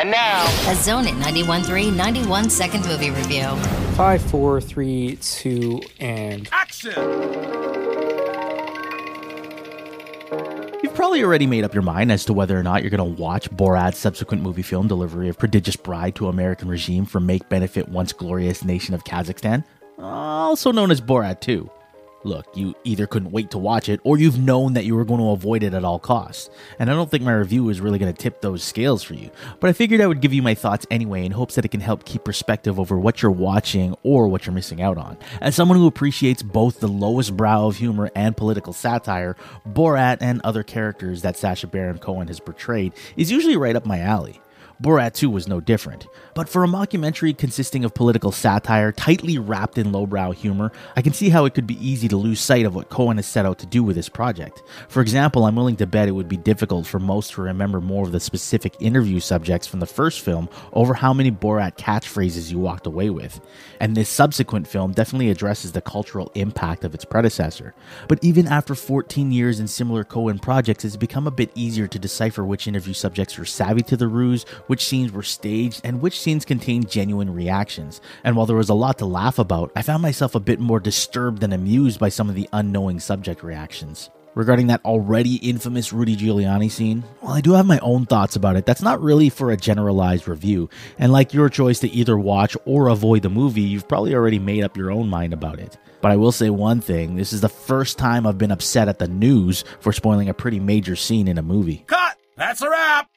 And now, a Zone at 91.3 91 second movie review. Five, four, three, two, and Action! You've probably already made up your mind as to whether or not you're going to watch Borat's subsequent movie film delivery of Prodigious Bribe to American Regime from Make Benefit Once Glorious Nation of Kazakhstan, also known as Borat 2. Look, you either couldn't wait to watch it or you've known that you were going to avoid it at all costs. And I don't think my review is really going to tip those scales for you. But I figured I would give you my thoughts anyway in hopes that it can help keep perspective over what you're watching or what you're missing out on. As someone who appreciates both the lowest brow of humor and political satire, Borat and other characters that Sacha Baron Cohen has portrayed is usually right up my alley. Borat 2 was no different. But for a mockumentary consisting of political satire, tightly wrapped in lowbrow humor, I can see how it could be easy to lose sight of what Cohen has set out to do with this project. For example, I'm willing to bet it would be difficult for most to remember more of the specific interview subjects from the first film over how many Borat catchphrases you walked away with. And this subsequent film definitely addresses the cultural impact of its predecessor. But even after 14 years in similar Cohen projects, it's become a bit easier to decipher which interview subjects were savvy to the ruse, which scenes were staged, and which scenes contained genuine reactions. And while there was a lot to laugh about, I found myself a bit more disturbed than amused by some of the unknowing subject reactions. Regarding that already infamous Rudy Giuliani scene, well, I do have my own thoughts about it. That's not really for a generalized review. And like your choice to either watch or avoid the movie, you've probably already made up your own mind about it. But I will say one thing this is the first time I've been upset at the news for spoiling a pretty major scene in a movie. Cut! That's a wrap!